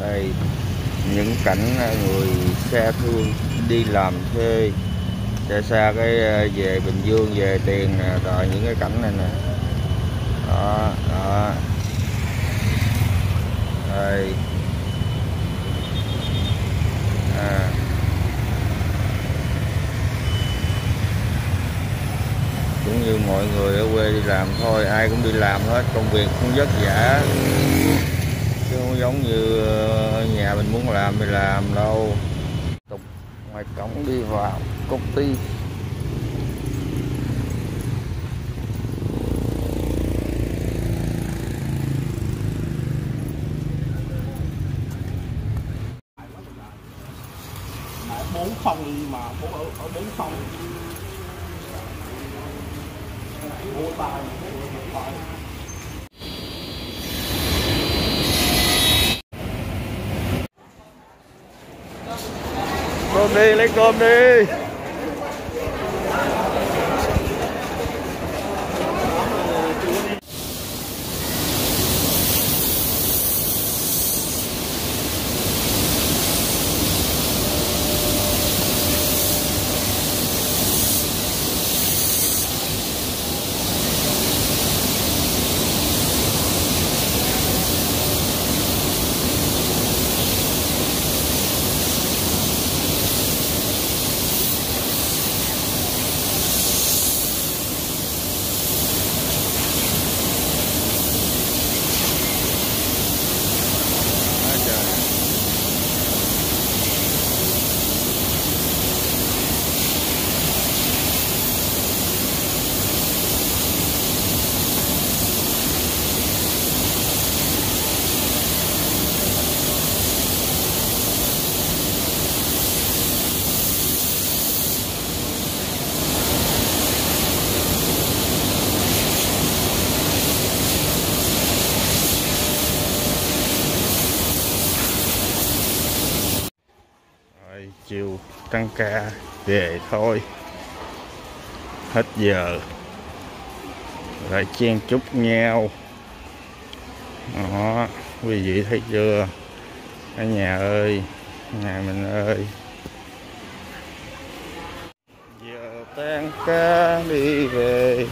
đây, những cảnh ờ, người xe thương đi làm thuê, xe xa cái ờ, về Bình Dương về tiền nè, rồi những cái cảnh này nè. Đó đó. Đây. À. cũng như mọi người ở quê đi làm thôi, ai cũng đi làm hết, công việc cũng vất vả chứ không giống như ờ, nhà mình muốn làm thì làm đâu. Tục ngoài cổng đi vào công ty. Bốn phòng mà bốn ở ở bốn phòng? Bốn bài bốn bài cơm đi lấy cơm đi. Chiều tăng ca về thôi. Hết giờ. Lại chen chúc nhau. Đó, quý vị thấy chưa? Ở nhà ơi, nhà mình ơi. Giờ tan ca đi về.